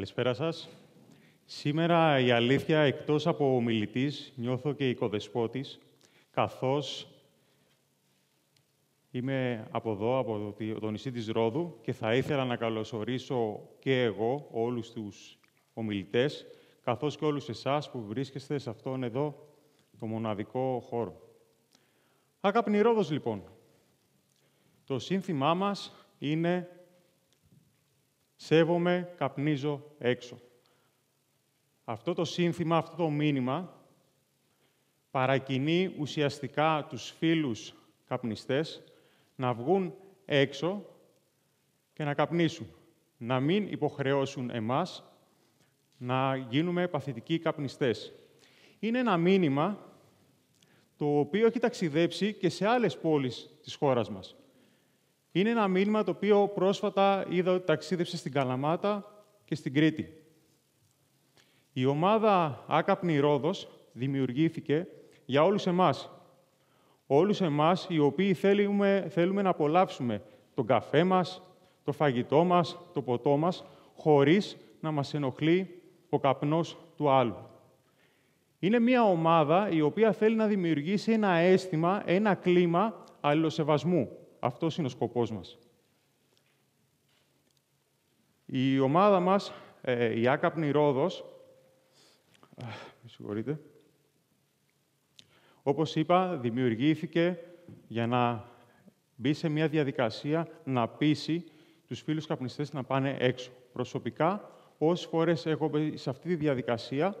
Καλησπέρα σας. Σήμερα η αλήθεια, εκτός από ομιλητής, νιώθω και οικοδεσπότης, καθώς είμαι από εδώ, από το νησί της Ρόδου και θα ήθελα να καλωσορίσω και εγώ όλους τους ομιλητές, καθώς και όλους εσάς που βρίσκεστε σε αυτόν εδώ το μοναδικό χώρο. Άκαπνη Ρόδος, λοιπόν. Το σύνθημά μας είναι «Σέβομαι, καπνίζω έξω». Αυτό το σύνθημα, αυτό το μήνυμα, παρακινεί ουσιαστικά τους φίλους καπνιστές να βγουν έξω και να καπνίσουν. Να μην υποχρεώσουν εμάς να γίνουμε παθητικοί καπνιστές. Είναι ένα μήνυμα το οποίο έχει ταξιδέψει και σε άλλες πόλεις της χώρας μας. Είναι ένα μήνυμα το οποίο πρόσφατα είδα ότι ταξίδεψε στην Καλαμάτα και στην Κρήτη. Η ομάδα Άκαπνη Ρόδος δημιουργήθηκε για όλους εμάς. Όλους εμάς οι οποίοι θέλουμε, θέλουμε να απολαύσουμε τον καφέ μας, το φαγητό μας, το ποτό μας, χωρίς να μας ενοχλεί ο καπνός του άλλου. Είναι μια ομάδα η οποία θέλει να δημιουργήσει ένα αίσθημα, ένα κλίμα αλληλοσεβασμού. Αυτός είναι ο σκοπός μας. Η ομάδα μας, ε, η Άκαπνη Ρόδος, με συγχωρείτε, όπως είπα, δημιουργήθηκε για να μπει σε μια διαδικασία να πείσει τους φίλους καπνιστές να πάνε έξω. Προσωπικά, όσες φορές έχω μπει σε αυτή τη διαδικασία,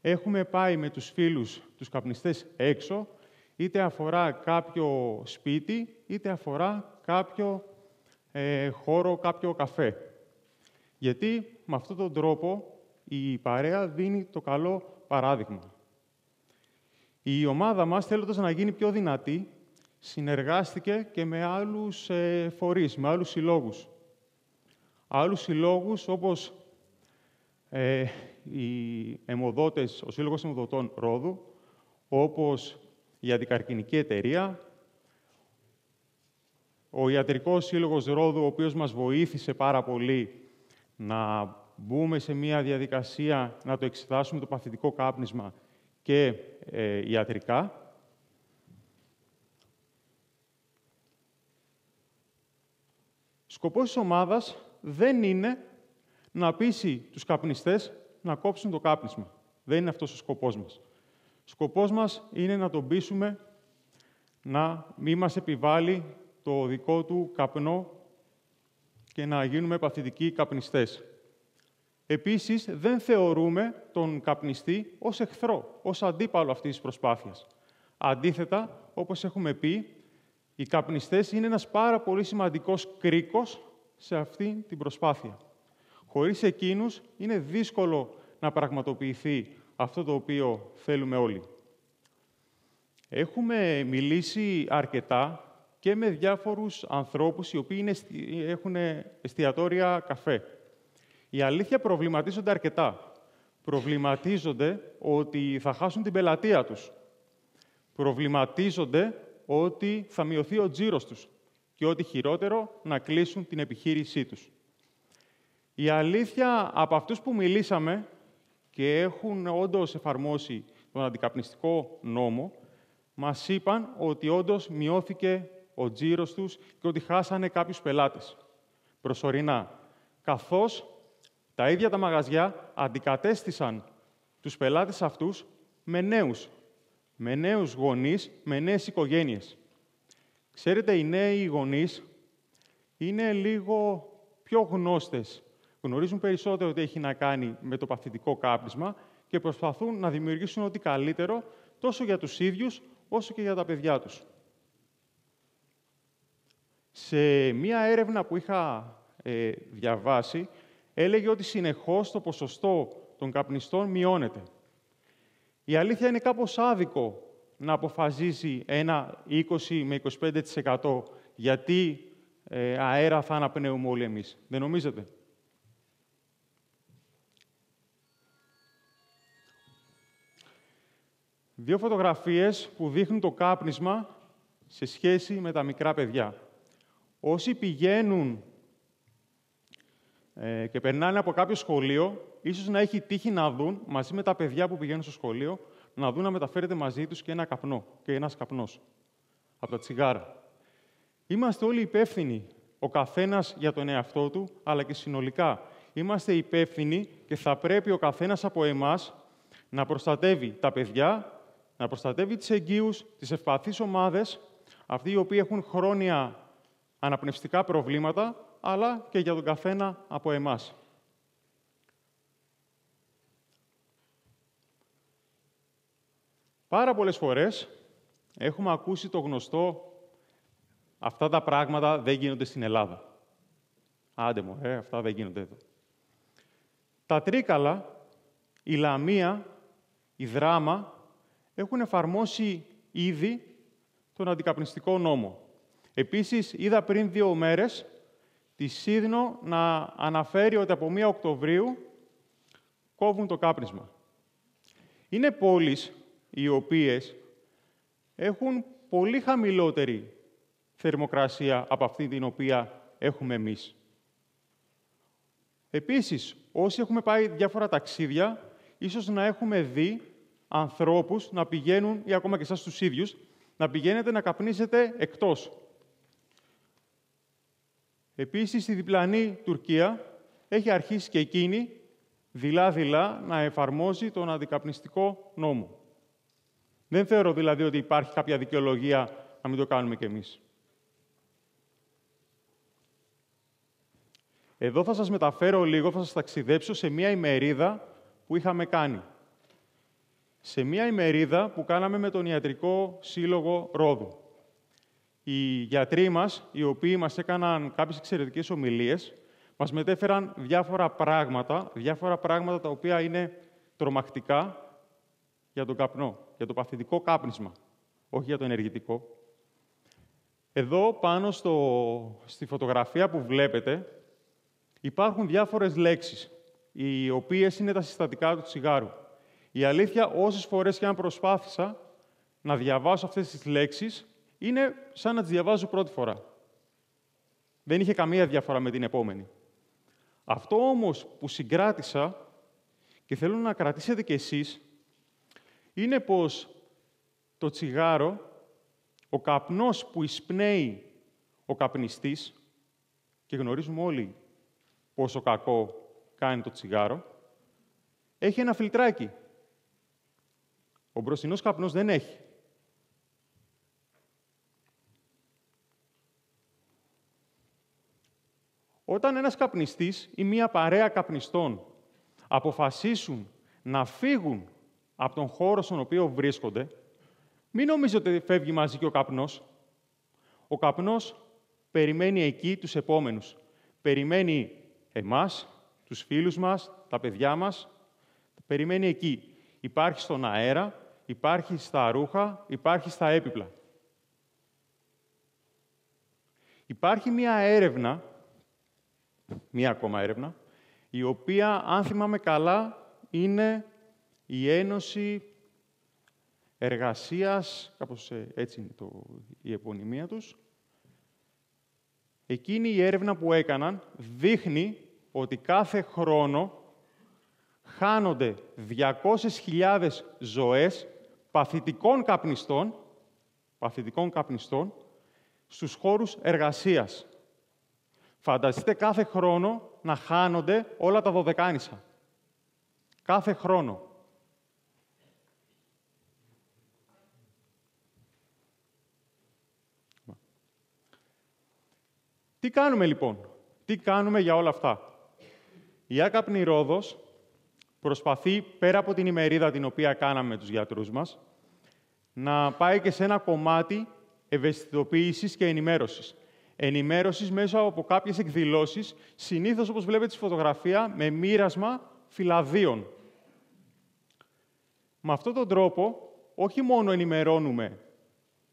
έχουμε πάει με τους φίλους τους καπνιστές έξω, είτε αφορά κάποιο σπίτι, είτε αφορά κάποιο ε, χώρο, κάποιο καφέ. Γιατί με αυτόν τον τρόπο η παρέα δίνει το καλό παράδειγμα. Η ομάδα μας, θέλοντας να γίνει πιο δυνατή, συνεργάστηκε και με άλλους ε, φορείς, με άλλους συλλόγους. Άλλους συλλόγους όπως ε, οι αιμοδότες, ο Σύλλογος Αιμοδοτών Ρόδου, όπως η Αντικαρκυνική Εταιρεία, ο Ιατρικός Σύλλογος Ρόδου, ο οποίος μας βοήθησε πάρα πολύ να μπούμε σε μια διαδικασία να το εξετάσουμε το παθητικό κάπνισμα και ε, ιατρικά. Σκοπός της ομάδας δεν είναι να πείσει τους καπνιστές να κόψουν το κάπνισμα. Δεν είναι αυτός ο σκοπός μας. Σκοπός μας είναι να τον πείσουμε να μην μας επιβάλλει το δικό του καπνό και να γίνουμε παθητικοί καπνιστές. Επίσης, δεν θεωρούμε τον καπνιστή ως εχθρό, ως αντίπαλο αυτής της προσπάθειας. Αντίθετα, όπως έχουμε πει, οι καπνιστές είναι ένας πάρα πολύ σημαντικός κρίκος σε αυτή την προσπάθεια. Χωρίς εκείνους είναι δύσκολο να πραγματοποιηθεί αυτό το οποίο θέλουμε όλοι. Έχουμε μιλήσει αρκετά και με διάφορους ανθρώπους οι οποίοι έχουν εστιατόρια καφέ. Η αλήθεια προβληματίζονται αρκετά. Προβληματίζονται ότι θα χάσουν την πελατεία τους. Προβληματίζονται ότι θα μειωθεί ο τζίρος τους και ότι χειρότερο να κλείσουν την επιχείρησή τους. Η αλήθεια από αυτούς που μιλήσαμε και έχουν όντως εφαρμόσει τον αντικαπνιστικό νόμο, μας είπαν ότι όντως μειώθηκε ο τζίρος τους και ότι χάσανε κάποιους πελάτες. Προσωρινά. Καθώς τα ίδια τα μαγαζιά αντικατέστησαν τους πελάτες αυτούς με νέους. Με νέους γονείς, με νέες οικογένειες. Ξέρετε, οι νέοι γονείς είναι λίγο πιο γνώστες. Γνωρίζουν περισσότερο τι έχει να κάνει με το παθητικό κάπνισμα και προσπαθούν να δημιουργήσουν ό,τι καλύτερο τόσο για τους ίδιους, όσο και για τα παιδιά τους. Σε μία έρευνα που είχα ε, διαβάσει, έλεγε ότι συνεχώς το ποσοστό των καπνιστών μειώνεται. Η αλήθεια είναι κάπως άδικο να αποφασίζει ένα 20 με 25% γιατί ε, αέρα θα αναπνέουμε όλοι εμείς. Δεν νομίζετε; Δύο φωτογραφίες που δείχνουν το κάπνισμα σε σχέση με τα μικρά παιδιά. Όσοι πηγαίνουν ε, και περνάνε από κάποιο σχολείο, ίσως να έχει τύχει να δουν, μαζί με τα παιδιά που πηγαίνουν στο σχολείο, να δουν να μεταφέρεται μαζί τους και ένα καπνό, και ένας καπνός από τα τσιγάρα. Είμαστε όλοι υπεύθυνοι, ο καθένας για τον εαυτό του, αλλά και συνολικά. Είμαστε υπεύθυνοι και θα πρέπει ο καθένας από εμάς να προστατεύει τα παιδιά, να προστατεύει τις εγγύους, τις ευπαθείς ομάδες, αυτοί οι οποίοι έχουν χρόνια αναπνευστικά προβλήματα, αλλά και για τον καθένα από εμάς. Πάρα πολλές φορές έχουμε ακούσει το γνωστό «Αυτά τα πράγματα δεν γίνονται στην Ελλάδα». Άντε μου, ε, αυτά δεν γίνονται εδώ. Τα Τρίκαλα, η Λαμία, η Δράμα έχουν εφαρμόσει ήδη τον αντικαπνιστικό νόμο. Επίσης, είδα πριν δύο μέρες τη Σίδνο να αναφέρει ότι από 1 Οκτωβρίου κόβουν το κάπνισμα. Είναι πόλεις οι οποίες έχουν πολύ χαμηλότερη θερμοκρασία από αυτή την οποία έχουμε εμείς. Επίσης, όσοι έχουμε πάει διάφορα ταξίδια, ίσως να έχουμε δει ανθρώπους να πηγαίνουν, ή ακόμα και εσάς τους ίδιους, να πηγαίνετε να καπνίσετε εκτός. Επίσης, η διπλανή Τουρκία έχει αρχίσει και εκείνη δειλά-δειλά να εφαρμόζει τον αντικαπνιστικό νόμο. Δεν θεωρώ δηλαδή ότι υπάρχει κάποια δικαιολογία να μην το κάνουμε κι εμείς. Εδώ θα σας μεταφέρω λίγο, θα σας ταξιδέψω σε μία ημερίδα που είχαμε κάνει. Σε μία ημερίδα που κάναμε με τον Ιατρικό Σύλλογο Ρόδου. Οι γιατροί μας, οι οποίοι μας έκαναν κάποιες εξαιρετικές ομιλίες, μας μετέφεραν διάφορα πράγματα, διάφορα πράγματα τα οποία είναι τρομακτικά για τον καπνό, για το παθητικό κάπνισμα, όχι για το ενεργητικό. Εδώ πάνω στο, στη φωτογραφία που βλέπετε υπάρχουν διάφορες λέξεις, οι οποίες είναι τα συστατικά του τσιγάρου. Η αλήθεια, όσες φορές και αν προσπάθησα να διαβάσω αυτές τις λέξεις, είναι σαν να τις διαβάζω πρώτη φορά. Δεν είχε καμία διαφορά με την επόμενη. Αυτό όμως που συγκράτησα και θέλω να κρατήσετε κι εσείς, είναι πως το τσιγάρο, ο καπνός που εισπνέει ο καπνιστής, και γνωρίζουμε όλοι πόσο κακό κάνει το τσιγάρο, έχει ένα φιλτράκι. Ο μπροστινός καπνός δεν έχει. Όταν ένας καπνιστής ή μία παρέα καπνιστών αποφασίσουν να φύγουν από τον χώρο στον οποίο βρίσκονται, μην νομίζετε ότι φεύγει μαζί και ο καπνός. Ο καπνός περιμένει εκεί τους επόμενους. Περιμένει εμάς, τους φίλους μας, τα παιδιά μας. Περιμένει εκεί. Υπάρχει στον αέρα, υπάρχει στα ρούχα, υπάρχει στα έπιπλα. Υπάρχει μία έρευνα, μία ακόμα έρευνα, η οποία, αν θυμάμαι καλά, είναι η Ένωση Εργασίας, κάπως ε, έτσι είναι το, η επωνυμία τους, εκείνη η έρευνα που έκαναν δείχνει ότι κάθε χρόνο χάνονται 200.000 ζωές παθητικών καπνιστών, παθητικών καπνιστών στους χώρους εργασίας. Φανταστείτε κάθε χρόνο να χάνονται όλα τα δωδεκάνησα. Κάθε χρόνο. Τι κάνουμε λοιπόν, τι κάνουμε για όλα αυτά; Η Άκαπνη Ρόδος προσπαθεί, πέρα από την ημερίδα την οποία κάναμε με τους γιατρούς μας, να πάει και σε ένα κομμάτι ευαισθητοποίησης και ενημέρωσης. Ενημέρωσης μέσα από κάποιες εκδηλώσεις, συνήθως, όπως βλέπετε στη φωτογραφία, με μοίρασμα φυλαδίων. Με αυτόν τον τρόπο, όχι μόνο ενημερώνουμε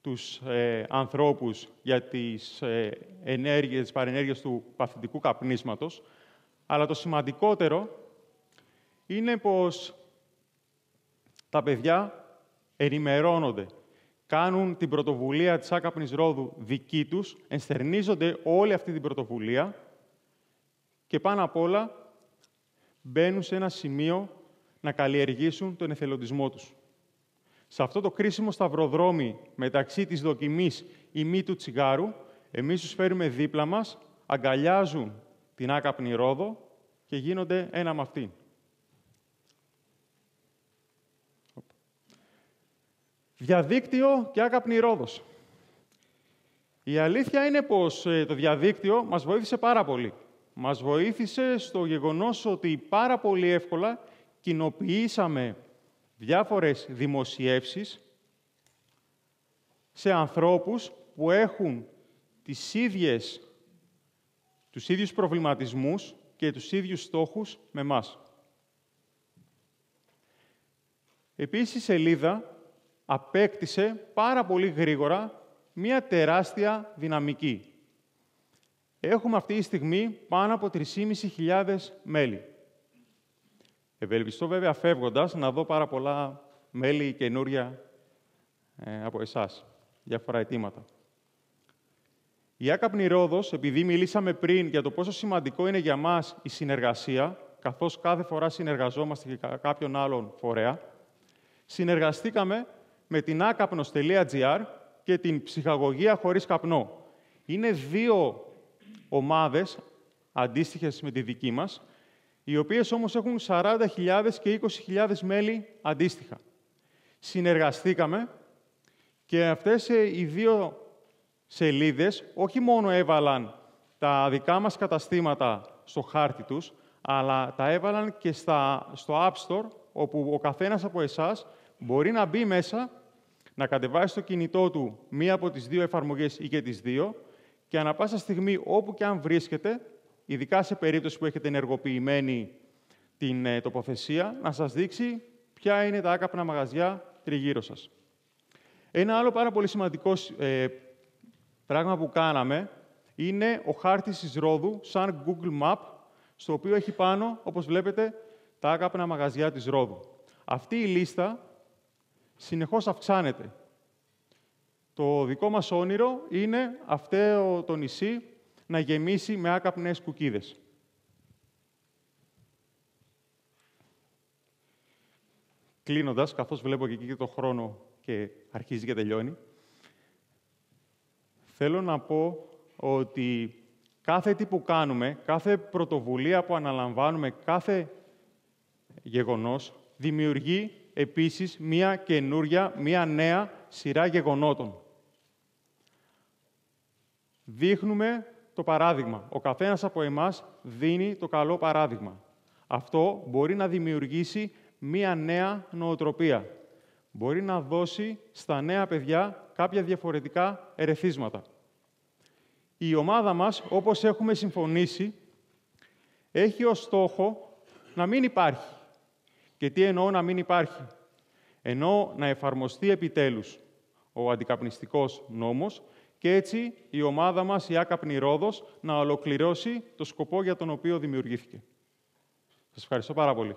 τους ε, ανθρώπους για τις, ε, ενέργειες, τις παρενέργειες του παθητικού καπνίσματος, αλλά το σημαντικότερο είναι πως τα παιδιά ενημερώνονται, κάνουν την πρωτοβουλία της άκαπνης ρόδου δική τους, ενστερνίζονται όλη αυτή την πρωτοβουλία και πάνω απ' όλα μπαίνουν σε ένα σημείο να καλλιεργήσουν τον εθελοντισμό τους. Σε αυτό το κρίσιμο σταυροδρόμι μεταξύ της δοκιμής ή μη του τσιγάρου, εμείς τους φέρουμε δίπλα μας, αγκαλιάζουν την άκαπνη ρόδο και γίνονται ένα με αυτήν. Διαδίκτυο και άκαπνη ρόδος. Η αλήθεια είναι πως ε, το διαδίκτυο μας βοήθησε πάρα πολύ. Μας βοήθησε στο γεγονός ότι πάρα πολύ εύκολα κοινοποιήσαμε διάφορες δημοσιεύσεις σε ανθρώπους που έχουν τις ίδιες, τους ίδιους προβληματισμούς και τους ίδιους στόχους με μας. Επίσης, η σελίδα απέκτησε πάρα πολύ γρήγορα μία τεράστια δυναμική. Έχουμε αυτή τη στιγμή πάνω από 3.500 μέλη. Ευελπιστώ βέβαια φεύγοντας να δω πάρα πολλά μέλη καινούρια ε, από εσάς, διάφορα αιτήματα. Η Άκαπνη Ρόδος, επειδή μιλήσαμε πριν για το πόσο σημαντικό είναι για μας η συνεργασία, καθώς κάθε φορά συνεργαζόμαστε και κάποιον άλλον φορέα, συνεργαστήκαμε με την άκαπνος.gr και την ψυχαγωγία χωρίς καπνό. Είναι δύο ομάδες αντίστοιχες με τη δική μας, οι οποίες όμως έχουν 40.000 και 20.000 μέλη αντίστοιχα. Συνεργαστήκαμε και αυτές ε, οι δύο σελίδες όχι μόνο έβαλαν τα δικά μας καταστήματα στο χάρτη τους, αλλά τα έβαλαν και στα, στο App Store, όπου ο καθένας από εσάς μπορεί να μπει μέσα, να κατεβάσει στο κινητό του μία από τις δύο εφαρμογές ή και τις δύο και ανα πάσα στιγμή όπου και αν βρίσκεται, ειδικά σε περίπτωση που έχετε ενεργοποιημένη την ε, τοποθεσία, να σας δείξει ποια είναι τα άκαπνα μαγαζιά τριγύρω σας. Ένα άλλο πάρα πολύ σημαντικό ε, πράγμα που κάναμε είναι ο χάρτης της Ρόδου, σαν Google Map, στο οποίο έχει πάνω, όπως βλέπετε, τα άκαπνα μαγαζιά της Ρόδου. Αυτή η λίστα συνεχώς αυξάνεται. Το δικό μας όνειρο είναι αυτό το νησί να γεμίσει με άκαπνες κουκίδες. Κλείνοντας, καθώς βλέπω και εκεί το χρόνο και αρχίζει και τελειώνει, θέλω να πω ότι κάθε τι που κάνουμε, κάθε πρωτοβουλία που αναλαμβάνουμε, κάθε γεγονός, δημιουργεί επίσης μία καινούρια, μία νέα σειρά γεγονότων. Δείχνουμε το παράδειγμα. Ο καθένας από εμάς δίνει το καλό παράδειγμα. Αυτό μπορεί να δημιουργήσει μία νέα νοοτροπία. Μπορεί να δώσει στα νέα παιδιά κάποια διαφορετικά ερεθίσματα. Η ομάδα μας, όπως έχουμε συμφωνήσει, έχει ως στόχο να μην υπάρχει. Και τι εννοώ να μην υπάρχει. Εννοώ να εφαρμοστεί επιτέλους ο αντικαπνιστικός νόμος και έτσι η ομάδα μας, η Άκαπνη Ρόδος, να ολοκληρώσει το σκοπό για τον οποίο δημιουργήθηκε. Σας ευχαριστώ πάρα πολύ.